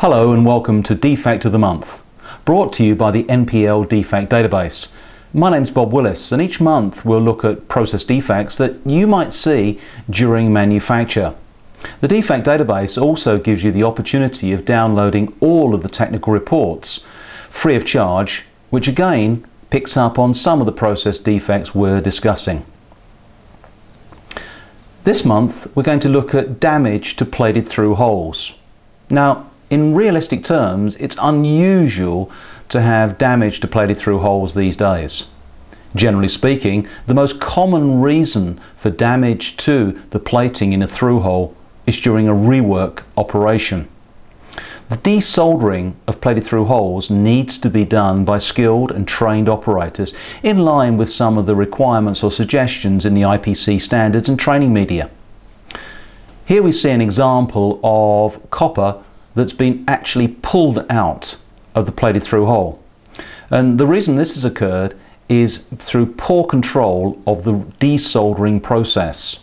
Hello and welcome to Defect of the Month, brought to you by the NPL Defect Database. My name's Bob Willis and each month we'll look at process defects that you might see during manufacture. The Defect Database also gives you the opportunity of downloading all of the technical reports free of charge, which again picks up on some of the process defects we're discussing. This month we're going to look at damage to plated through holes. Now in realistic terms it's unusual to have damage to plated through holes these days. Generally speaking, the most common reason for damage to the plating in a through hole is during a rework operation. The desoldering of plated through holes needs to be done by skilled and trained operators in line with some of the requirements or suggestions in the IPC standards and training media. Here we see an example of copper that's been actually pulled out of the plated through hole. And the reason this has occurred is through poor control of the desoldering process.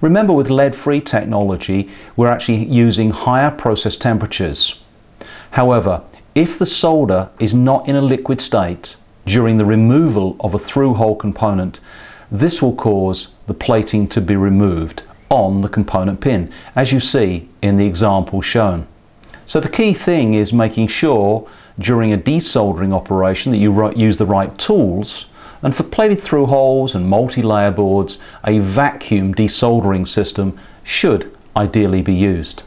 Remember with lead-free technology, we're actually using higher process temperatures. However, if the solder is not in a liquid state during the removal of a through-hole component, this will cause the plating to be removed on the component pin, as you see in the example shown. So the key thing is making sure during a desoldering operation that you use the right tools and for plated through holes and multi-layer boards, a vacuum desoldering system should ideally be used.